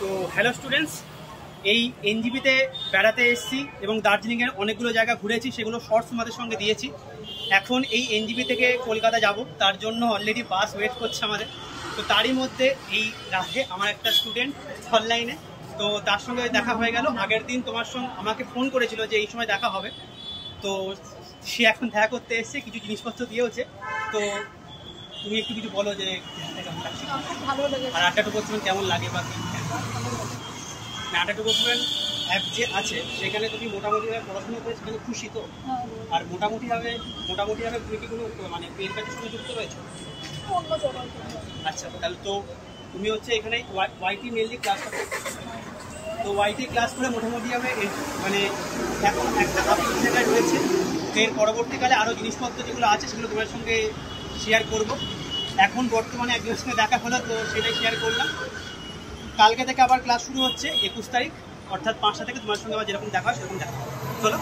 তো hello students এই এনজিপিতে বেড়াতে এসেছি এবং দার্জিলিংয়ের অনেকগুলো জায়গা ঘুরেছি সেগুলো শর্টস আমাদের সঙ্গে দিয়েছি। এখন এই এনজিপি থেকে কলকাতা যাব তার জন্য অলরেডি বাস ওয়েট করছে আমাদের। তো তারই মধ্যে এই রাতে আমার একটা স্টুডেন্ট অনলাইনে তো তার সঙ্গে দেখা হয়ে গেল। আগের দিন তোমার সঙ্গে আমাকে ফোন করেছিল যে এই সময় দেখা হবে। তো সে এখন দেখা করতে এসছে কিছু জিনিসপত্র দিয়েওছে। তো তুমি একটু কিছু বলো যে আর আড্ডা টুকু কেমন লাগে বা কি না আড্ডা অ্যাপ যে আছে সেখানে তুমি মোটামুটিভাবে পড়াশোনা করে সেখানে খুশি তো? হ্যাঁ, আর মোটামুটিভাবে মোটামুটিভাবে তুমি কি কোনো মানে পেন কাজের সঙ্গে যুক্ত রয়েছো। আচ্ছা তাহলে তো তুমি হচ্ছে এখানে ওয়াইটি মেনলি ক্লাস তো ওয়াইটি ক্লাস করে মোটামুটিভাবে এর মানে এখন একটা আপডেট জায়গায় রয়েছে। এর পরবর্তীকালে আরও জিনিসপত্র যেগুলো আছে সেগুলো তোমার সঙ্গে শেয়ার করব। এখন বর্তমানে একজনের সঙ্গে দেখা হলো তো সেটাই শেয়ার করলাম। কালকে থেকে আবার ক্লাস শুরু হচ্ছে, একুশ তারিখ। অর্থাৎ পাঁচটা থেকে তোমার সঙ্গে আবার যেরকম দেখা হয় সেরকম দেখা চলো।